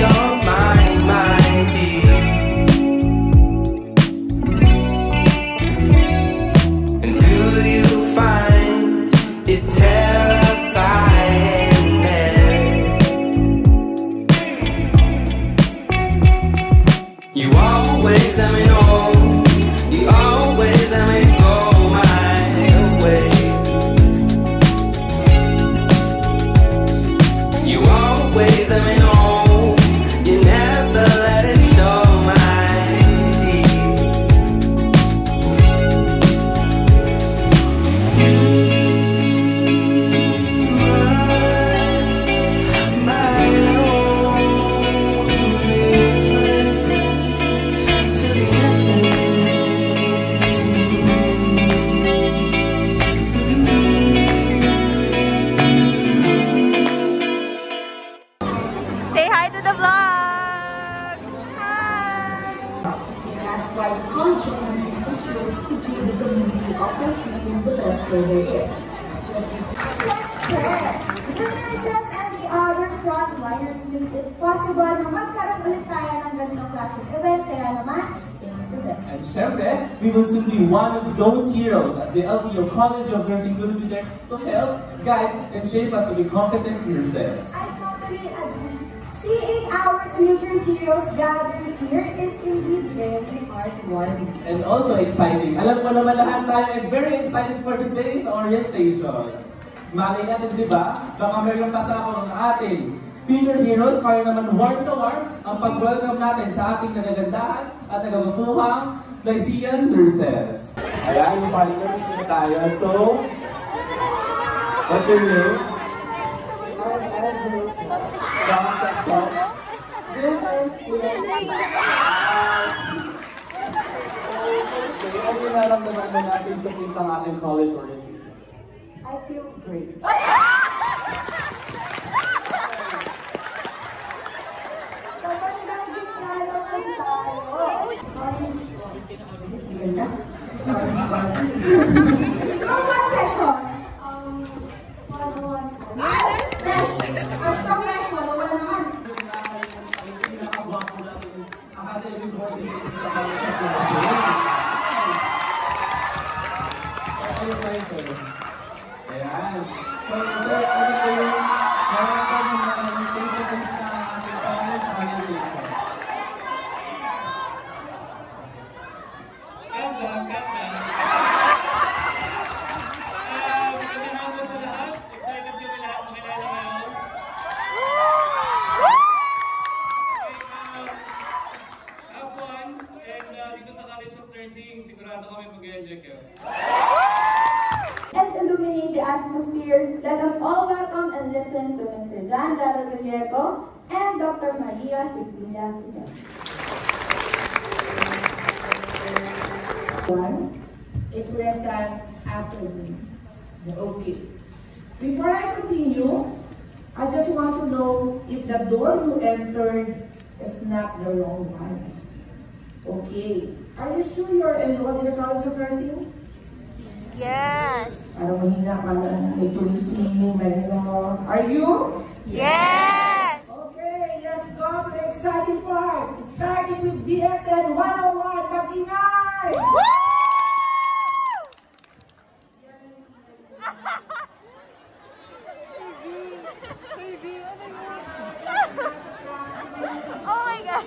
my dear. And do you find it terrifying? You always let me know. Other frontliners made it possible na magkaroon ulit tayo ng ganitong klaseng event. Kaya naman, thanks to them. And syempre, we will soon be one of those heroes as the LPU College of Nursing will be there to help, guide, and shape us to be competent nurses. I totally agree. Seeing our future heroes gather here is indeed very heartwarming. And also exciting. Alam ko naman lahat tayo ay very excited for today's orientation. Malay natin, di ba? Baka mayroong pasako ng ating future heroes para naman warm to warm ang pag-welcome natin sa ating nagagandahan at nagagupuhang Lycean nurses. Ayan, yung partner na tayo. So, what's your name? Ano yung naramdaman mo na face to face ng ating college orientation? I feel great. Kapagandang gitna naman. Ganda. And dito sa College of Nursing, sigurado kami mag-enjoy kayo. and illuminate the atmosphere, let us all welcome and listen to Mr. John Dara Villeco and Dr. Maria Cecilia Fidel. One, a pleasant afternoon. Okay. Before I continue, I just want to know if the door you entered is not the wrong one. Okay. Are you sure you're enrolled in the College of Nursing? Yes. Parang mahina, parang may tulising, may. Are you? Yes. Okay, let's go to the exciting part. Starting with BSN 101, Mag-ingay! Oh my God.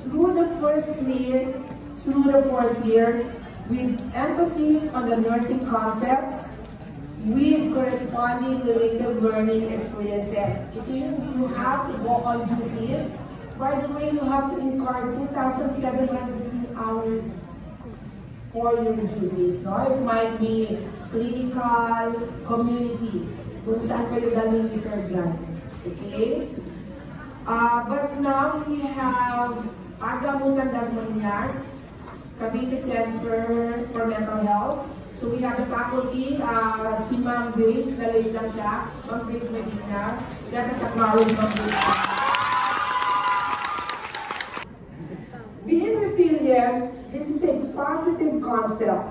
through the first year through the fourth year with emphasis on the nursing concepts with corresponding related learning experiences. You have to go on duties. By the way, you have to incur 2,703 hours for your duties. No? It might be clinical, community, kung saan kayo dalhin ni Sir. Okay? Uh, but now we have Aga Mundandas Marinas, Cavite Center for Mental Health. So we have the faculty, uh, si Ma'am Grace, dalhin lang siya, Ma'am Grace Medina. Let us acknowledge Ma'am Grace. Being resilient, this is a positive concept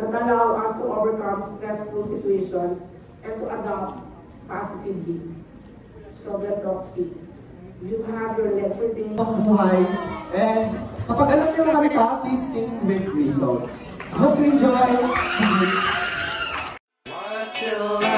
that allow us to overcome stressful situations and to adapt positively. So, Toxic, you have your lecture day. buhay. And kapag alam niyo yung kanta, please sing with me. So, I hope you enjoy. What's it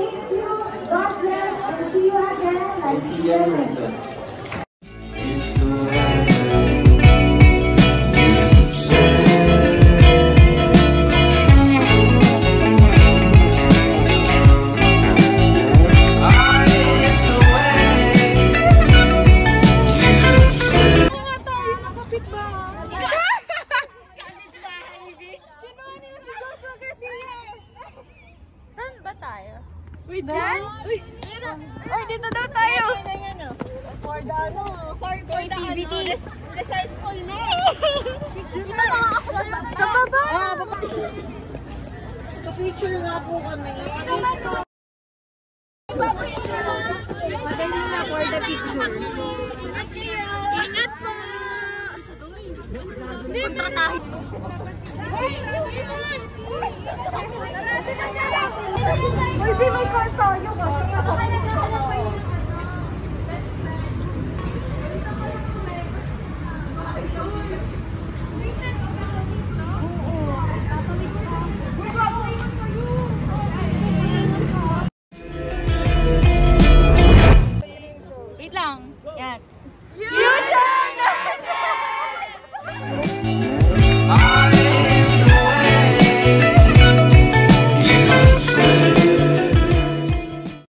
Thank you. God bless and see you again. Like see you Siyempre sa school na eh. Ito na ako. Sa baba! Sa picture nga po kami.